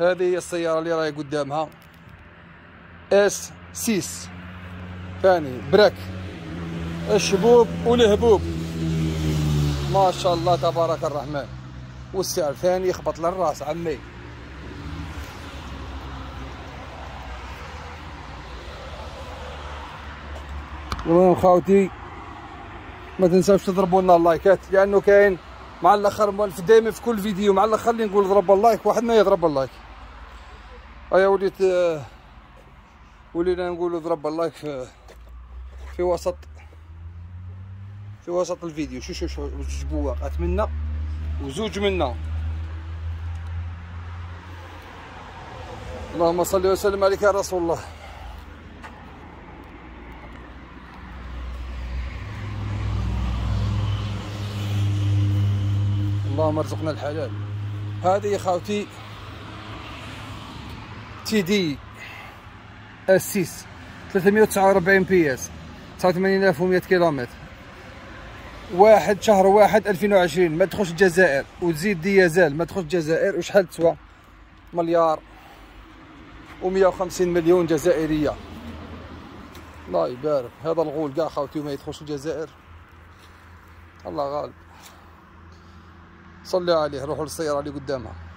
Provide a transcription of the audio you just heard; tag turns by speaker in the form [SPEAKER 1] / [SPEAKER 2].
[SPEAKER 1] هذه هي السيارة اللي راهي قدامها S 6 ثاني برك الشبوب والهبوب. ما شاء الله تبارك الرحمن. والسعر ثاني يخبط للراس عمي. المهم خاوتي ما تنساوش تضربوا لنا اللايكات لأنه كاين مع الآخر دائما في كل فيديو مع الآخر اللي نقول ضرب اللايك واحد ما يضرب اللايك. أيا وليت ولينا نقولوا ضرب اللايك في في وسط في وسط الفيديو. شو شو شو جوج بواقات منا وزوج منا. اللهم صل وسلم عليك يا رسول الله. اللهم ارزقنا الحلال. هذه يا خاوتي TDI 349 BS 89100 كيلومتر. واحد شهر واحد 2020 ما تخش الجزائر. وتزيد ديازال ما تخش الجزائر. وشحال تسوى؟ مليار و150 مليون جزائرية. الله يبارك. هذا الغول كاع خاوتي ما يدخلش الجزائر. الله غالب. صلي عليه روحوا للسيارة اللي قدامها.